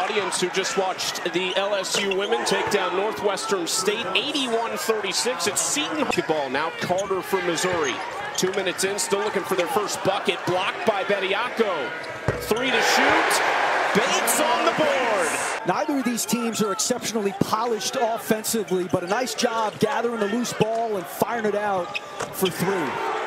audience who just watched the LSU women take down Northwestern State 81-36. It's Seton Hall now. Carter for Missouri. Two minutes in, still looking for their first bucket. Blocked by Bediako. Three to shoot. Bates on the board. Neither of these teams are exceptionally polished offensively, but a nice job gathering the loose ball and firing it out for three.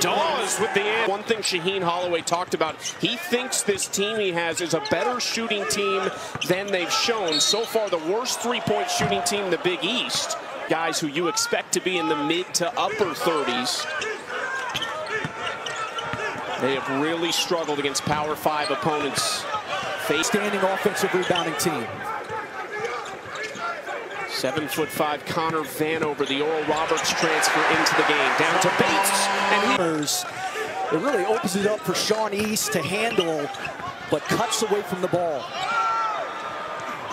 Dawes with the end. One thing Shaheen Holloway talked about, he thinks this team he has is a better shooting team than they've shown. So far, the worst three-point shooting team in the Big East. Guys who you expect to be in the mid to upper 30s. They have really struggled against Power 5 opponents. Standing offensive rebounding team. Seven foot five Connor Vanover, the Oral Roberts transfer into the game. Down to Bates. And he... It really opens it up for Sean East to handle, but cuts away from the ball.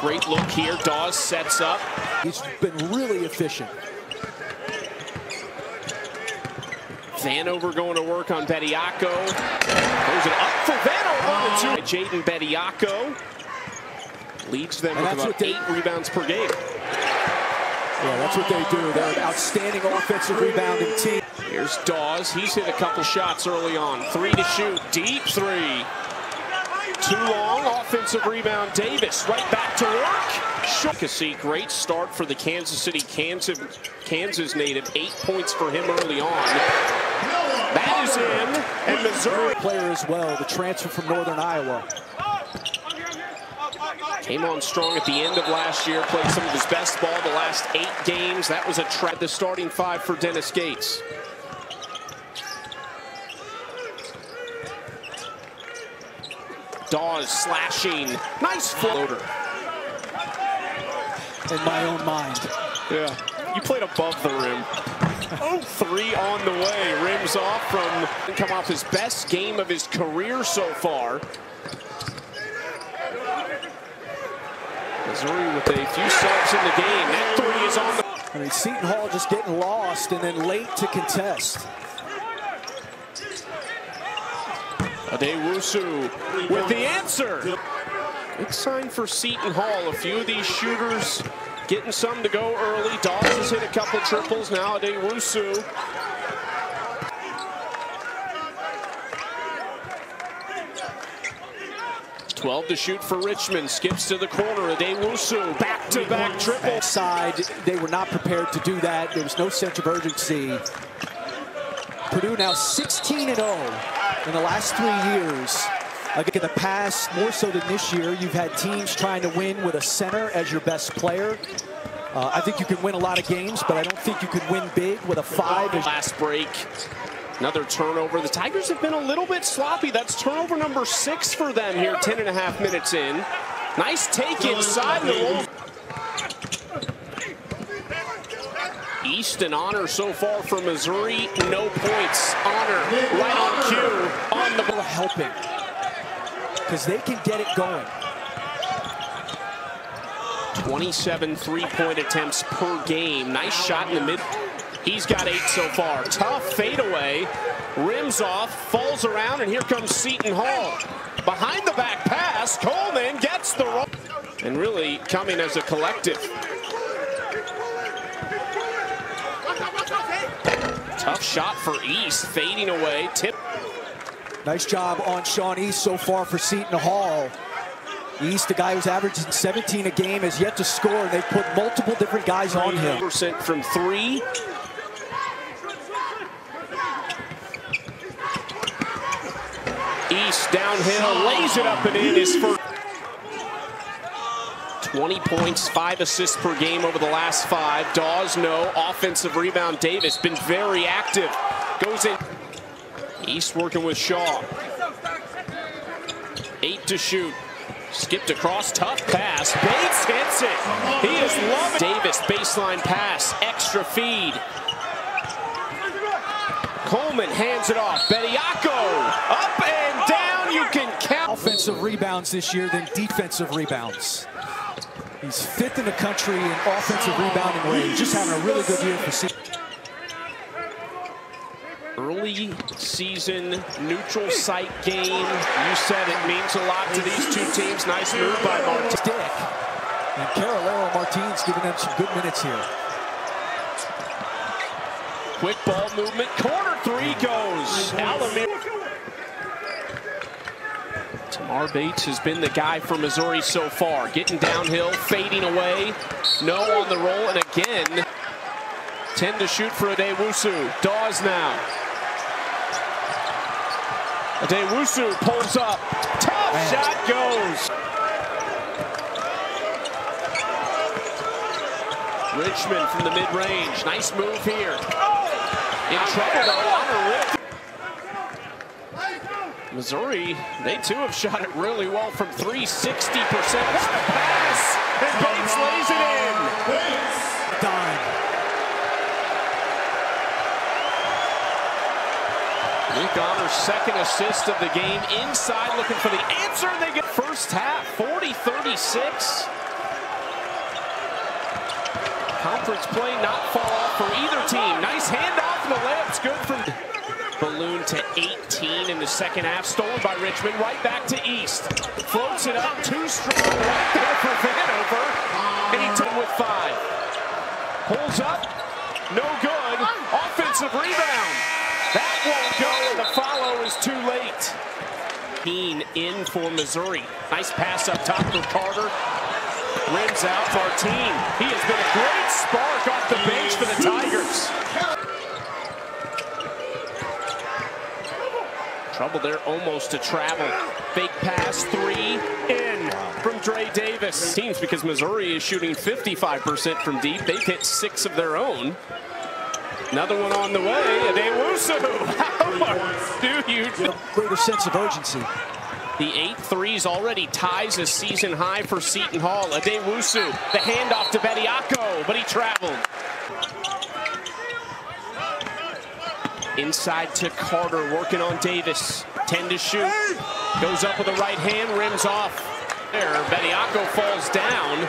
Great look here. Dawes sets up. He's been really efficient. Vanover going to work on Bediako. Goes it up for Vanover. Jaden Bediako leads them with about eight rebounds per game. Yeah, that's what they do. They're an outstanding offensive rebounding team. Here's Dawes. He's hit a couple shots early on. Three to shoot. Deep three. Too long. Offensive rebound. Davis right back to work. Shukasi, great start for the Kansas City, Kansas, Kansas native. Eight points for him early on. That is in. And Missouri player as well, the transfer from Northern Iowa. Came on strong at the end of last year, played some of his best ball the last eight games. That was a trap. The starting five for Dennis Gates. Dawes slashing. Nice floater. In my own mind. Yeah. You played above the rim. Oh, three on the way. Rims off from come off his best game of his career so far. Missouri with a few subs in the game. That three is on the... I mean, Seton Hall just getting lost and then late to contest. Addae-Wusu with the answer. Good sign for Seton Hall. A few of these shooters getting some to go early. Dawes has hit a couple triples. Now Addae-Wusu 12 to shoot for Richmond. Skips to the corner. Addae-Wusu back-to-back triple. Side, they were not prepared to do that. There was no sense of urgency. Purdue now 16 and 0 in the last three years. Like in the past, more so than this year, you've had teams trying to win with a center as your best player. Uh, I think you can win a lot of games, but I don't think you could win big with a five. Last break. Another turnover. The Tigers have been a little bit sloppy. That's turnover number six for them here, 10 and a half minutes in. Nice take inside roll. Easton honor so far for Missouri. No points. Honor right on cue on the ball helping because they can get it going. 27 three-point attempts per game. Nice shot in the mid. He's got eight so far. Tough fadeaway. Rims off, falls around, and here comes Seton Hall. Behind the back pass, Coleman gets the roll. And really coming as a collective. Tough shot for East, fading away. Tip. Nice job on Sean East so far for Seton Hall. East, the guy who's averaging 17 a game, has yet to score, and they've put multiple different guys on him. Percent from three, East downhill, lays it up and in his first. 20 points, five assists per game over the last five. Dawes, no. Offensive rebound. Davis been very active. Goes in. East working with Shaw. Eight to shoot. Skipped across, tough pass. Bates hits it. He is loving Davis, baseline pass, extra feed. Coleman hands it off. Bediako up and down. You can count. Offensive rebounds this year than defensive rebounds. He's fifth in the country in offensive rebounding rate. Just having a really good year for C. Early season neutral site game. You said it means a lot to these two teams. Nice move by Martin. Dick. And Carralero Martinez giving them some good minutes here. Quick ball movement. Corner three goes. Al-Amir. Tamar Bates has been the guy for Missouri so far. Getting downhill, fading away. No on the roll, and again, 10 to shoot for Addae-Wusu. Dawes now. Addae-Wusu pulls up. Tough Man. shot goes. Richmond from the mid-range. Nice move here. In trouble though. Missouri, they too have shot it really well from 360 percent. Pass, and Bates lays it in. Dime. Nick Honor's second assist of the game. Inside looking for the answer. They get first half, 40-36. Conference play not fall off for either team. Nice handoff, and the layup's good from balloon to 18 in the second half. Stolen by Richmond, right back to East. Floats it up, too strong, right there for Vanover. And he took with five. Pulls up, no good. Offensive rebound. That won't go, and the follow is too late. Keen in for Missouri. Nice pass up top for Carter. Rims out Martine. He has been a great spark off the bench for the Tigers. Trouble there almost to travel. Fake pass, three, in from Dre Davis. Teams because Missouri is shooting 55% from deep. They've hit six of their own. Another one on the way. Addae-Wusu. How do you do? Greater sense of urgency. The eight threes already ties a season high for Seton Hall. Addae-Wusu, the handoff to Bediako, but he traveled. Inside to Carter, working on Davis. 10 to shoot. Goes up with the right hand, rims off. There, Bediako falls down.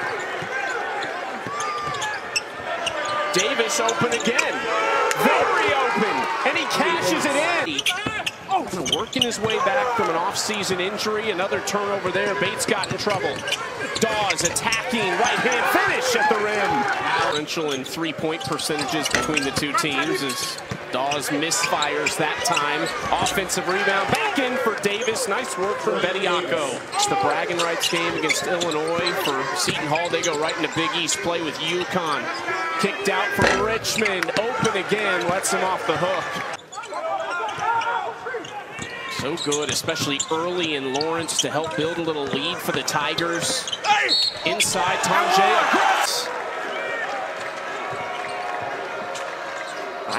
Davis open again. Very open, and he cashes it in. Oh, working his way back from an off-season injury. Another turnover there. Bates got in trouble. Dawes attacking, right hand finish at the rim. Differential in three-point percentages between the two teams as Dawes misfires that time. Offensive rebound back in for Davis. Nice work from Bediako. It's the bragging rights game against Illinois for Seton Hall. They go right into Big East play with UConn. Kicked out from Richmond. Open again. Lets him off the hook. So good, especially early in Lawrence to help build a little lead for the Tigers. Inside, Tonje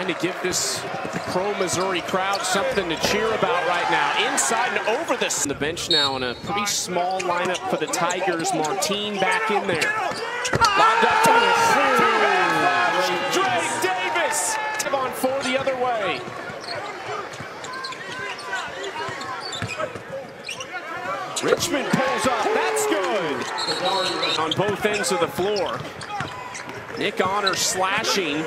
Trying to give this pro-Missouri crowd something to cheer about right now. Inside and over this. The bench now in a pretty small lineup for the Tigers. Martine back in there. Lobbed up to the Dre Davis. On four the other way. Richmond pulls up. That's good. On both ends of the floor. Nick Honor slashing.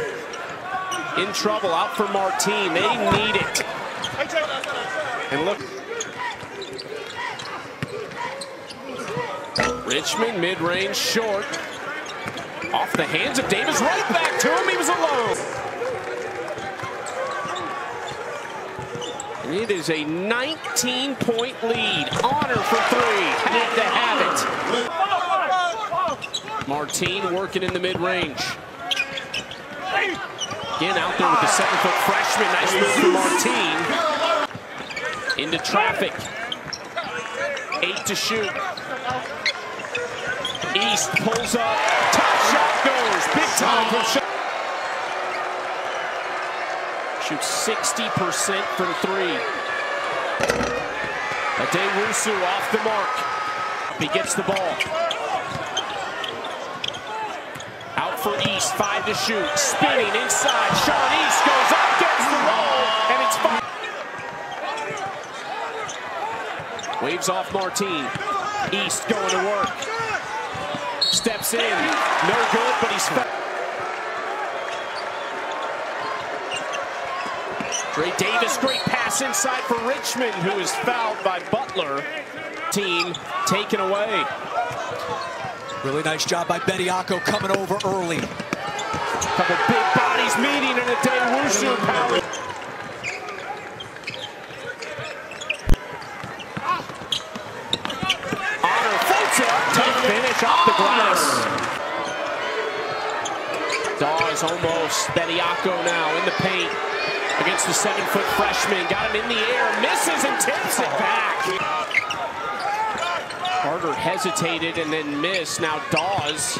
In trouble out for Martine. They need it. And look. Richmond mid-range short. Off the hands of Davis. Right back to him. He was alone. And it is a 19-point lead. Honor for three. Had to have it. Martine working in the mid-range. Again out there with the seven-foot freshman. Nice move for Martine. Into traffic. Eight to shoot. East pulls up. Top shot goes. Big time from shot. Shoots 60% from three. Addae-Wusu off the mark. He gets the ball. Out for East, five to shoot. Spinning inside. Sean East goes up, gets the wall, and it's five. Waves off Martine. East going to work. Steps in. No good, but he's Dre Davis, great pass inside for Richmond, who is fouled by Butler. Team taken away. Really nice job by Bediako coming over early. Couple big bodies meeting in a day Wusu power. Honor floats it up. Tough finish off the glass. Dawes almost. Bediako now in the paint against the seven-foot freshman. Got him in the air, misses and tips it back. Carter hesitated and then missed. Now Dawes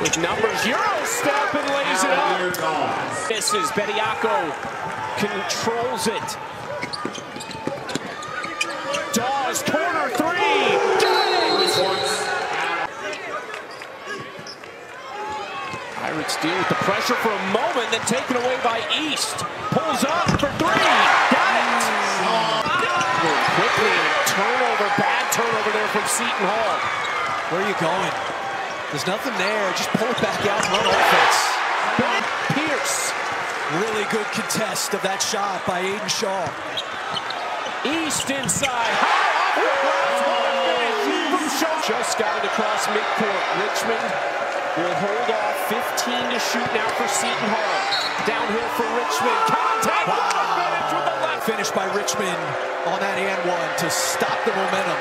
with numbers. Euro step and lays it up. This is Bediako controls it. Dawes corner three. Got it. Pirates deal with the pressure for a moment, then taken away by East. Pulls up for three. Got it. Mm. Going quickly turnover, bad turnover there from Seton Hall. Where are you going? There's nothing there. Just pull it back out and run offense. Ben Pierce. Really good contest of that shot by Aidan Shaw. East inside. High off the a finish. Just got it across midcourt. Richmond will hold off 15 to shoot now for Seton Hall. Downhill for Richmond. Contact. Wow. With the left. Finish by Richmond on that and one to stop the momentum.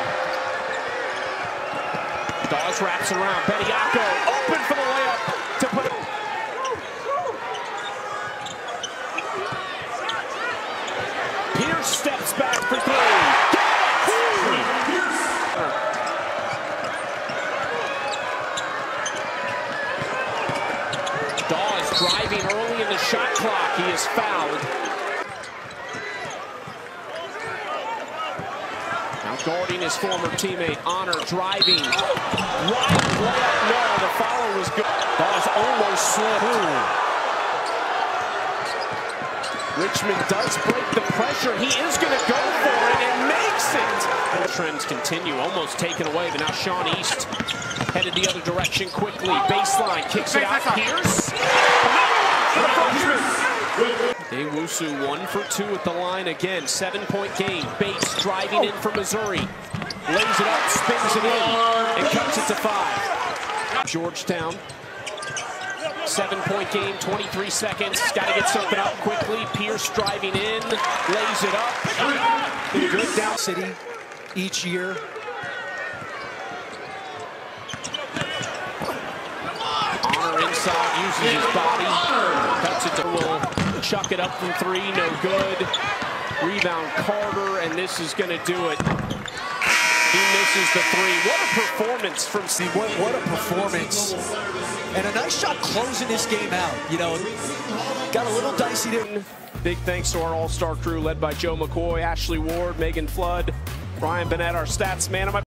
Dawes wraps around. Bediako open for the layup to put it. Pierce steps back for three. Dawes driving early in the shot clock. He is fouled. Now guarding his former teammate, Honor driving. No, the follow was good. Dawes almost slipped. Richmond does break the pressure. He is going to go for it and makes it. The trends continue, almost taken away, but now Sean East headed the other direction quickly. Baseline, kicks it out. Pierce. Dewusu one for two at the line again. Seven-point game. Bates driving in for Missouri. Lays it up, spins it in, and cuts it to five. Georgetown. Seven-point game, 23 seconds. Got to get something up quickly. Pierce driving in, lays it up. Good down. City each year. Honor inside, uses his body. Cuts it to will chuck it up from three, no good. Rebound Carter, and this is going to do it. He misses the three. What a performance from See, what, what a performance. And a nice shot closing this game out. You know, got a little dicey there. Big thanks to our all-star crew led by Joe McCoy, Ashley Ward, Megan Flood, Brian Bennett, our stats man.